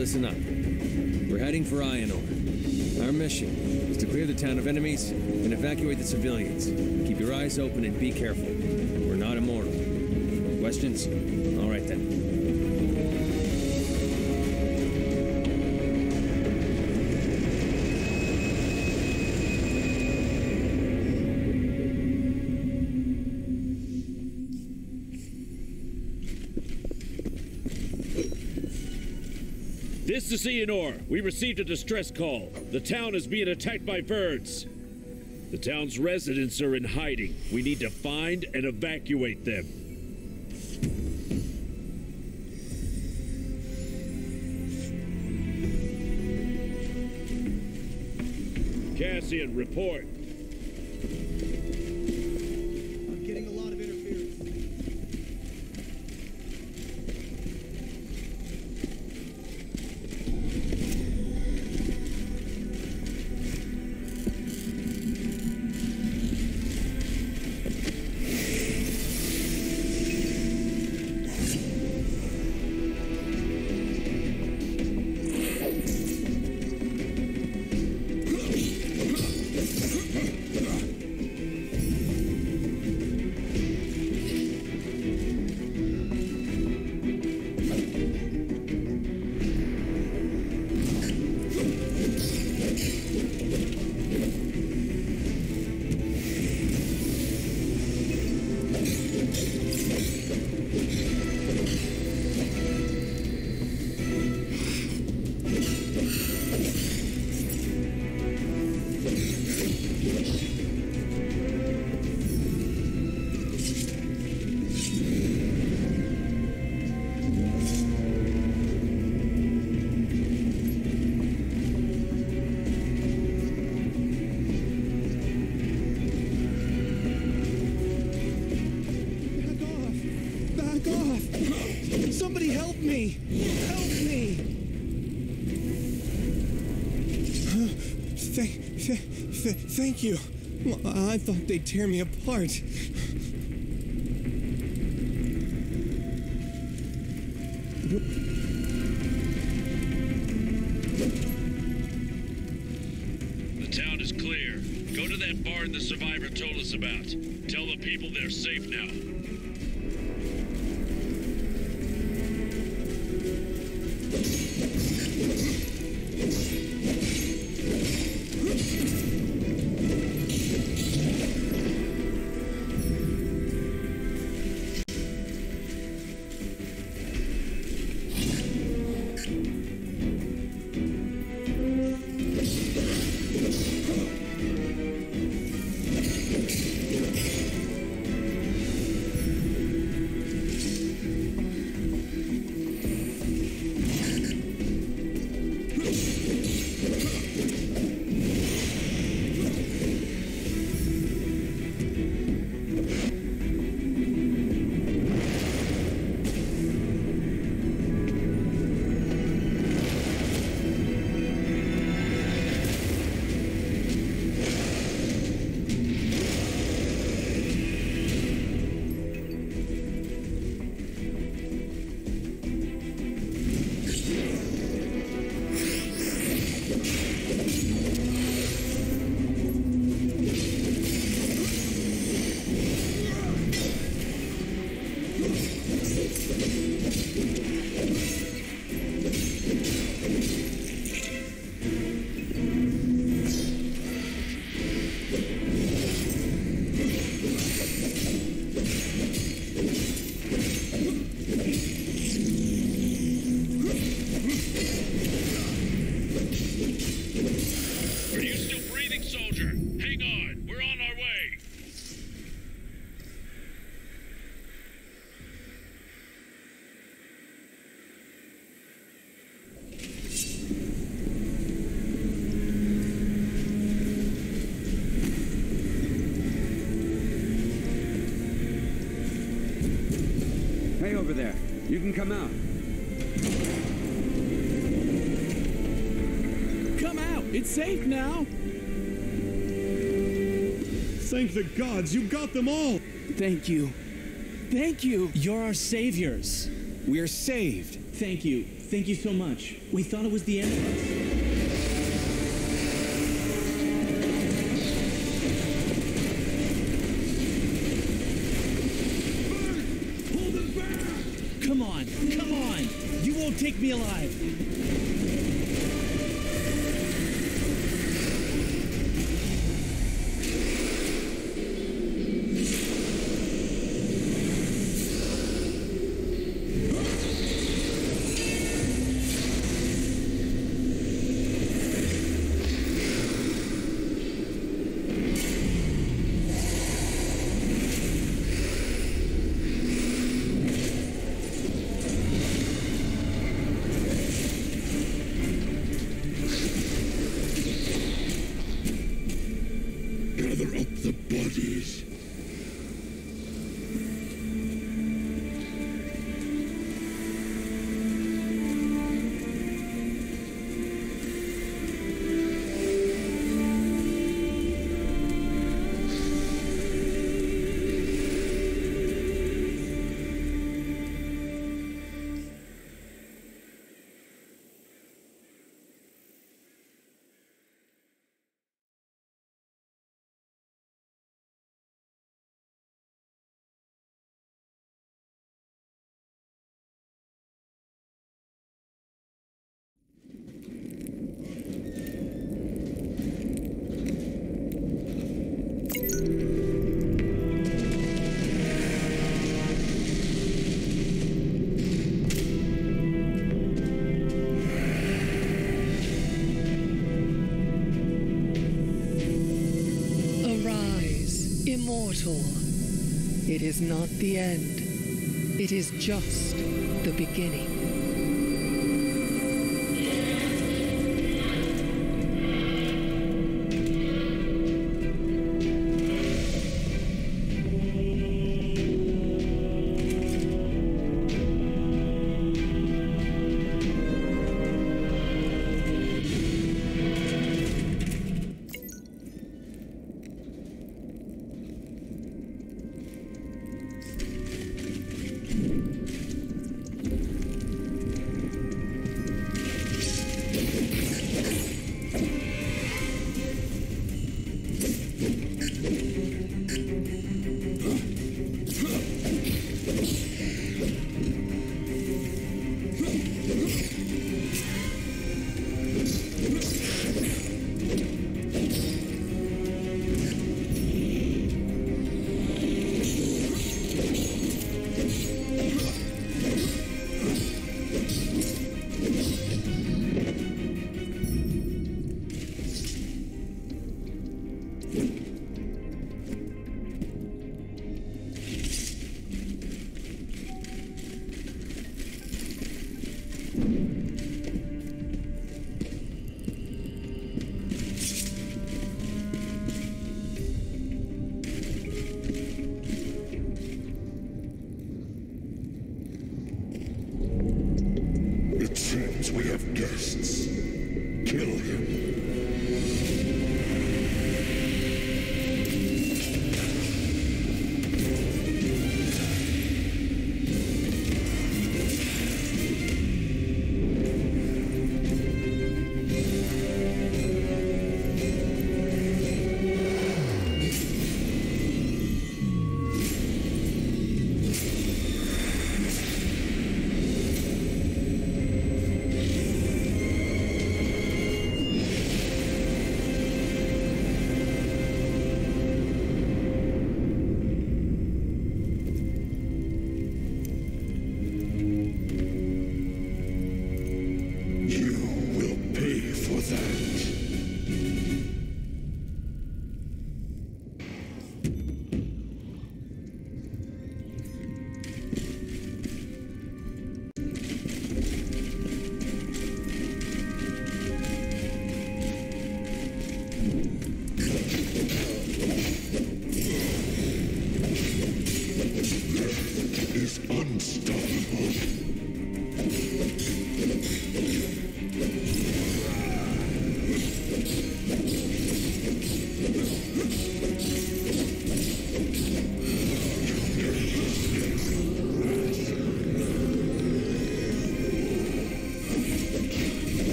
listen up. We're heading for Ionor. Our mission is to clear the town of enemies and evacuate the civilians. Keep your eyes open and be careful. We're not immortal. Questions? All right then. Is Eonor. We received a distress call. The town is being attacked by birds. The town's residents are in hiding. We need to find and evacuate them. Cassian, report. Th- th- thank you. I thought they'd tear me apart. You can come out. Come out! It's safe now! Thank the gods, you got them all! Thank you. Thank you! You're our saviors. We are saved. Thank you. Thank you so much. We thought it was the end of us. Don't take me alive! It is not the end. It is just the beginning.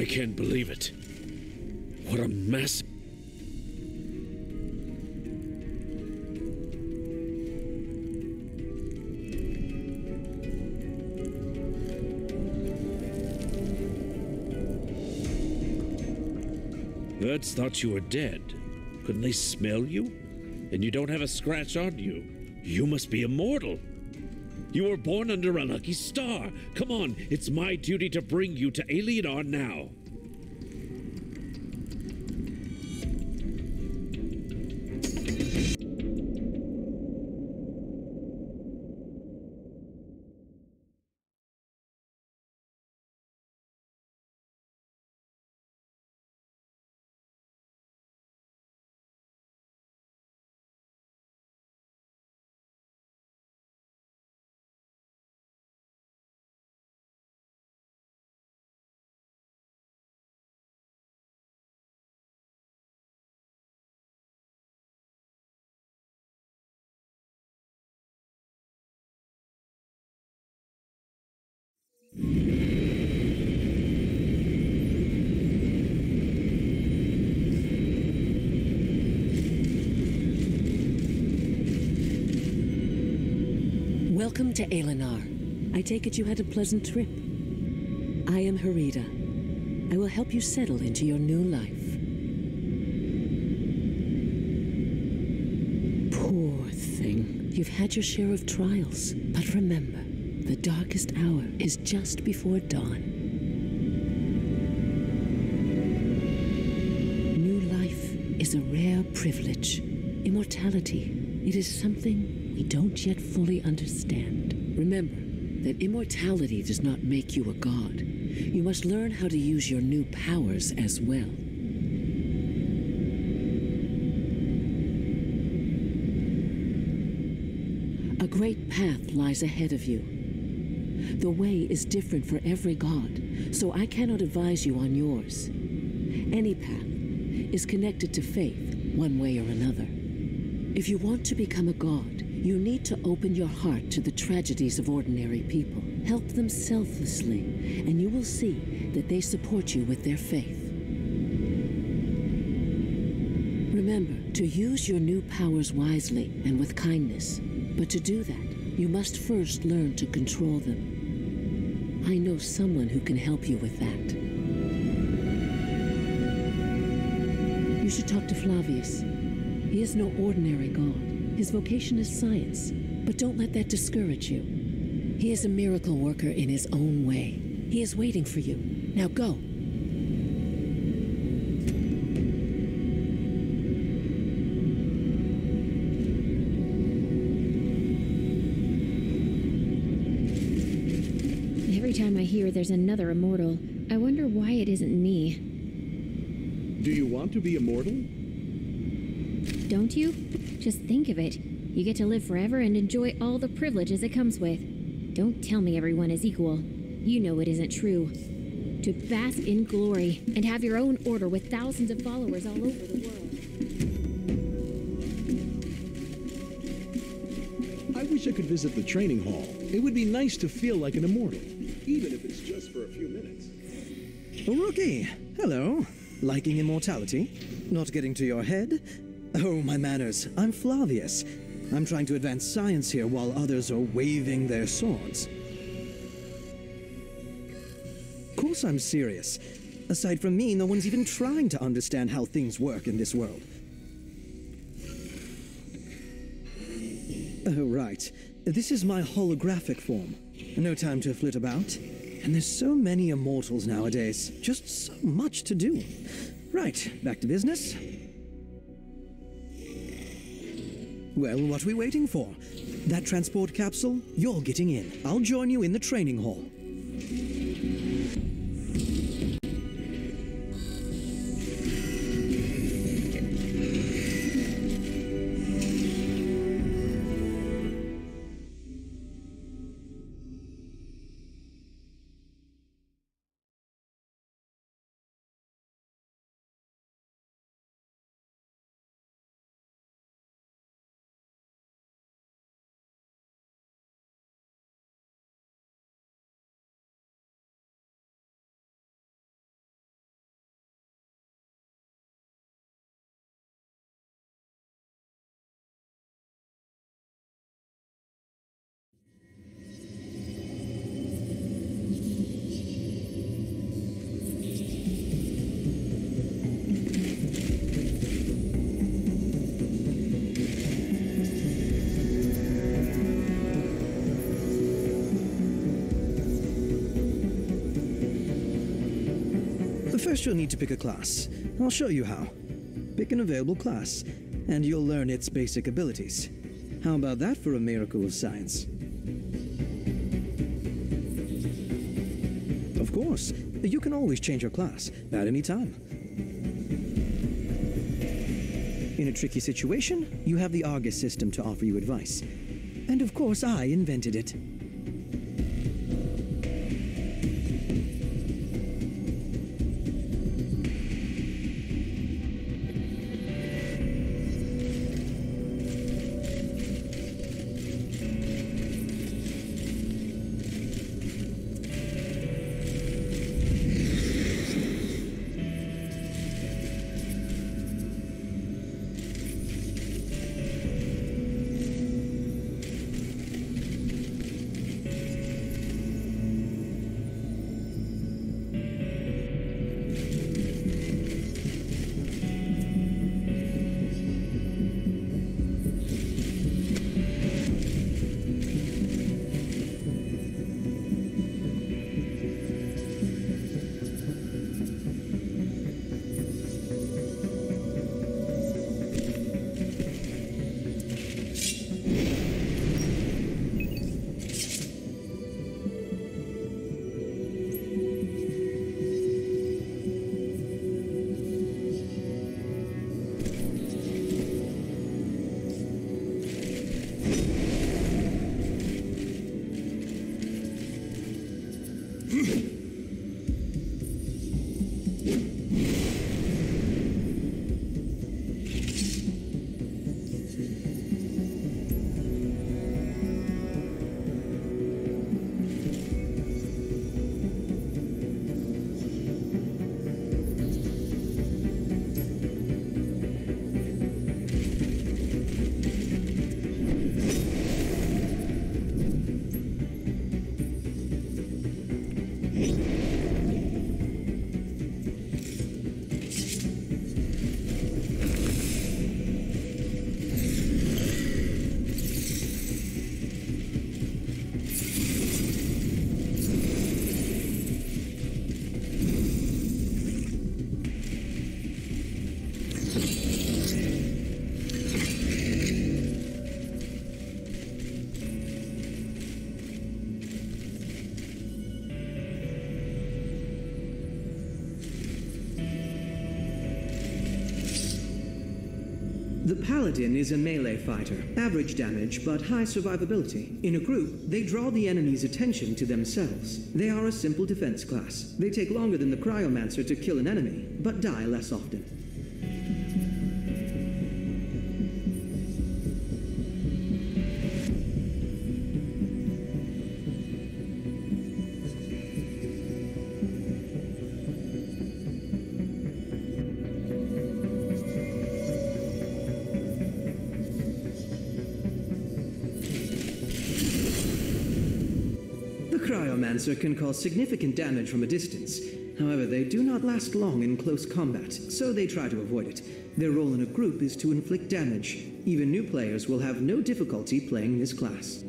I can't believe it. What a mess. Birds thought you were dead. Couldn't they smell you? And you don't have a scratch on you. You must be immortal. You were born under a lucky star. Come on, it's my duty to bring you to Aelinar now. Welcome to Aelinar. I take it you had a pleasant trip. I am Harida. I will help you settle into your new life. Poor thing. You've had your share of trials, but remember, the darkest hour is just before dawn. New life is a rare privilege. Immortality, it is something we don't yet fully understand. Remember that immortality does not make you a god. You must learn how to use your new powers as well. A great path lies ahead of you. The way is different for every god, so I cannot advise you on yours. Any path is connected to faith, one way or another. If you want to become a god, you need to open your heart to the tragedies of ordinary people. Help them selflessly, and you will see that they support you with their faith. Remember to use your new powers wisely and with kindness. But to do that, you must first learn to control them. I know someone who can help you with that. You should talk to Flavius. He is no ordinary god. His vocation is science, but don't let that discourage you. He is a miracle worker in his own way. He is waiting for you. Now go. Every time I hear there's another immortal, I wonder why it isn't me. Do you want to be immortal? Don't you? Just think of it. You get to live forever and enjoy all the privileges it comes with. Don't tell me everyone is equal. You know it isn't true. To bask in glory and have your own order with thousands of followers all over the world. I wish I could visit the training hall. It would be nice to feel like an immortal, even if it's just for a few minutes. Rookie, hello. Liking immortality? Not getting to your head? Oh, my manners. I'm Flavius. I'm trying to advance science here while others are waving their swords. Of course I'm serious. Aside from me, no one's even trying to understand how things work in this world. Oh, right. This is my holographic form. No time to flit about. And there's so many immortals nowadays. Just so much to do. Right, back to business. Well, what are we waiting for? That transport capsule? You're getting in. I'll join you in the training hall. First, you'll need to pick a class. I'll show you how. Pick an available class, and you'll learn its basic abilities. How about that for a miracle of science? Of course, you can always change your class at any time. In a tricky situation, you have the Argus system to offer you advice. And of course, I invented it. Paladin is a melee fighter, average damage but high survivability. In a group, they draw the enemy's attention to themselves. They are a simple defense class. They take longer than the Cryomancer to kill an enemy, but die less often. Cryomancer can cause significant damage from a distance. However, they do not last long in close combat, so they try to avoid it. Their role in a group is to inflict damage. Even new players will have no difficulty playing this class.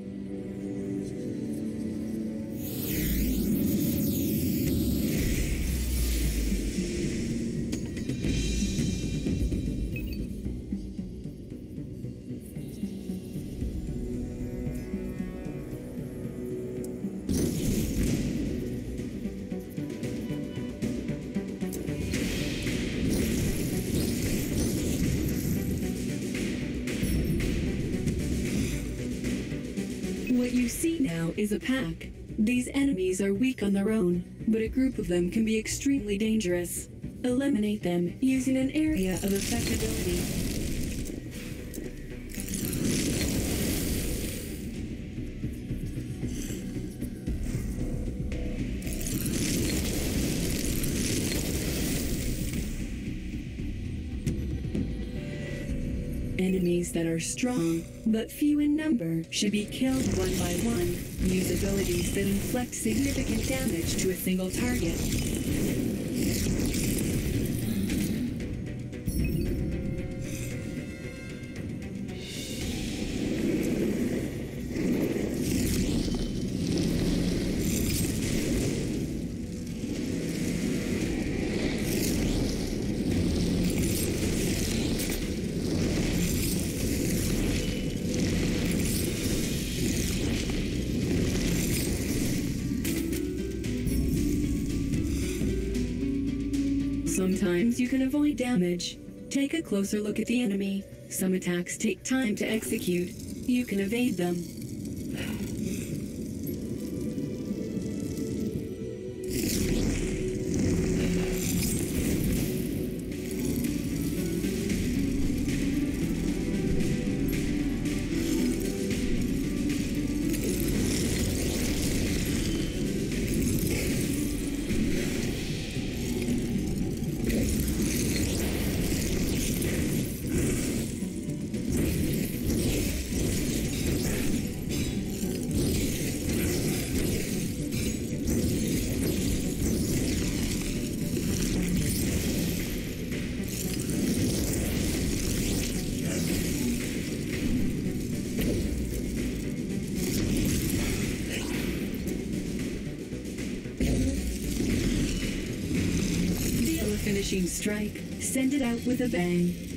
A pack. These enemies are weak on their own, but a group of them can be extremely dangerous. Eliminate them using an area of effectability. That are strong, but few in number, should be killed one by one. Use abilities that inflict significant damage to a single target. Sometimes you can avoid damage. Take a closer look at the enemy. Some attacks take time to execute. You can evade them. Deal strike. Send it out with a bang.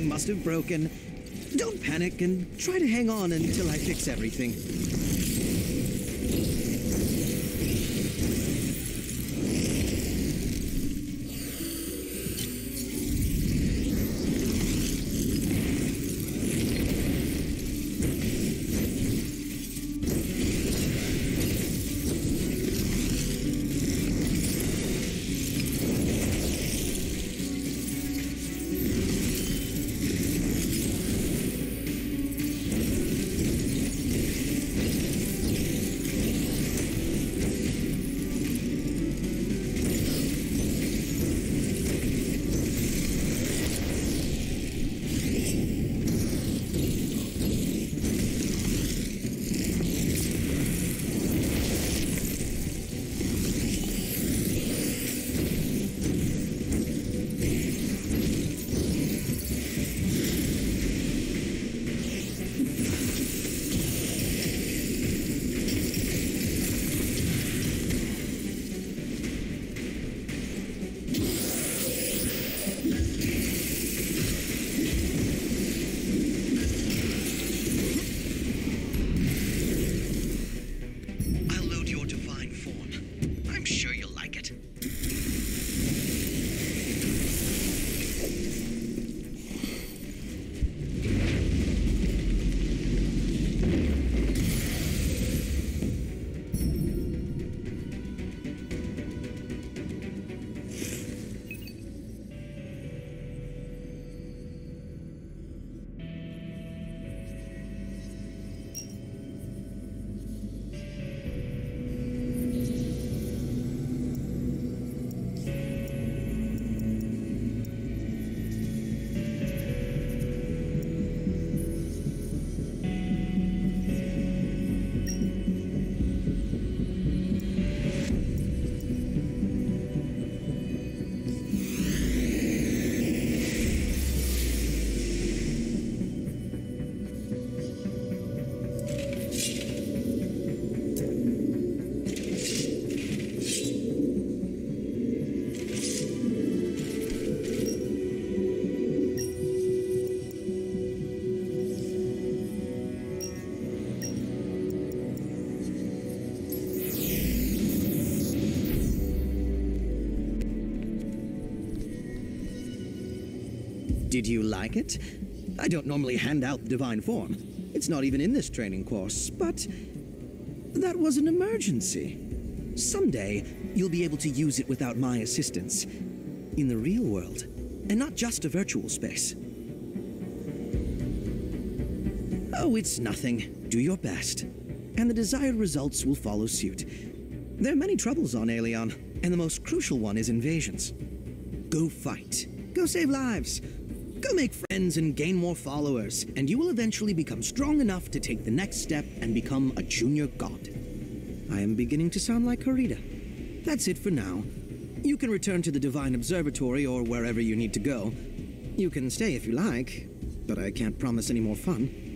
Something must have broken. Don't panic and try to hang on until I fix everything. Did you like it? I don't normally hand out the divine form. It's not even in this training course, but that was an emergency. Someday, you'll be able to use it without my assistance. In the real world, and not just a virtual space. Oh, it's nothing. Do your best. And the desired results will follow suit. There are many troubles on Aelion, and the most crucial one is invasions. Go fight. Go save lives. Go make friends and gain more followers, and you will eventually become strong enough to take the next step and become a junior god. I am beginning to sound like Harita. That's it for now. You can return to the Divine Observatory or wherever you need to go. You can stay if you like, but I can't promise any more fun.